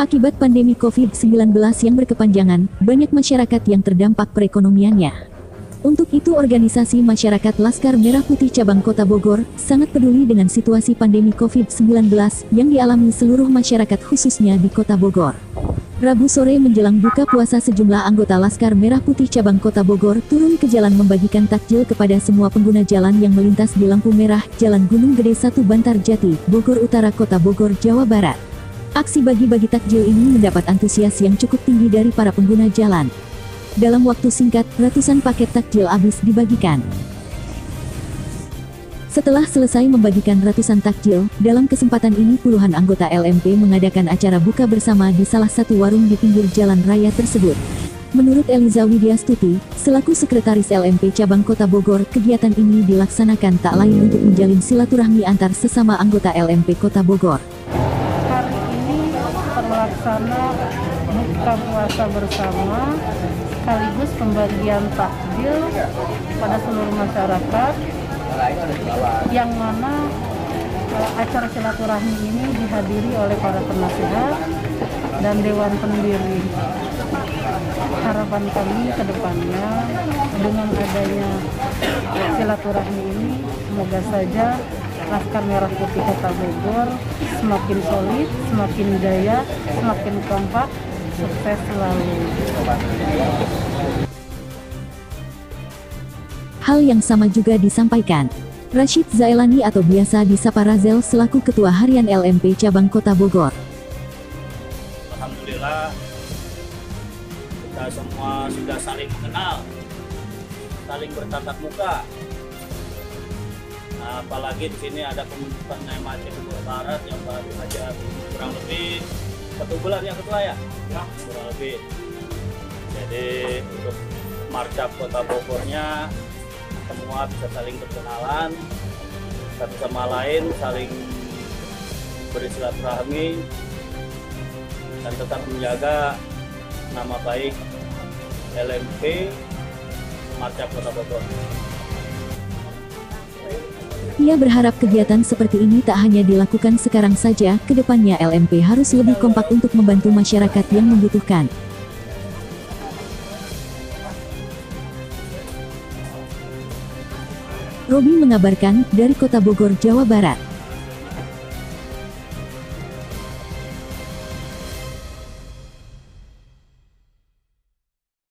Akibat pandemi COVID-19 yang berkepanjangan, banyak masyarakat yang terdampak perekonomiannya. Untuk itu organisasi masyarakat Laskar Merah Putih Cabang Kota Bogor sangat peduli dengan situasi pandemi COVID-19 yang dialami seluruh masyarakat khususnya di Kota Bogor. Rabu sore menjelang buka puasa sejumlah anggota Laskar Merah Putih Cabang Kota Bogor turun ke jalan membagikan takjil kepada semua pengguna jalan yang melintas di lampu merah Jalan Gunung Gede 1 Bantar Jati, Bogor Utara Kota Bogor, Jawa Barat. Aksi bagi-bagi takjil ini mendapat antusias yang cukup tinggi dari para pengguna jalan. Dalam waktu singkat, ratusan paket takjil habis dibagikan. Setelah selesai membagikan ratusan takjil, dalam kesempatan ini puluhan anggota LMP mengadakan acara buka bersama di salah satu warung di pinggir jalan raya tersebut. Menurut Eliza Widyastuti, selaku Sekretaris LMP Cabang Kota Bogor, kegiatan ini dilaksanakan tak lain untuk menjalin silaturahmi antar sesama anggota LMP Kota Bogor. Terlaksana buka puasa bersama sekaligus pembagian takjil pada seluruh masyarakat yang mana eh, acara silaturahmi ini dihadiri oleh para penasihat dan dewan pendiri. Harapan kami ke depannya dengan adanya silaturahmi ini semoga saja Laskar Merah Putih Kota Bogor semakin solid, semakin jaya, semakin kompak, sukses selalu. Hal yang sama juga disampaikan. Rashid Zailani atau biasa disapa Razel selaku Ketua Harian LMP Cabang Kota Bogor. Alhamdulillah kita semua sudah saling mengenal, saling bertatap muka. Apalagi di sini ada pembentukan MAC Bogor Barat yang baru saja kurang lebih satu bulan ya ketua ya, ya kurang lebih. Jadi untuk marcap kota Bogornya semua bisa saling berkenalan satu sama lain, saling bersilaturahmi dan tetap menjaga nama baik LMP Marcap Kota Bogor. Ia berharap kegiatan seperti ini tak hanya dilakukan sekarang saja, ke depannya LMP harus lebih kompak untuk membantu masyarakat yang membutuhkan. Robi mengabarkan dari Kota Bogor, Jawa Barat.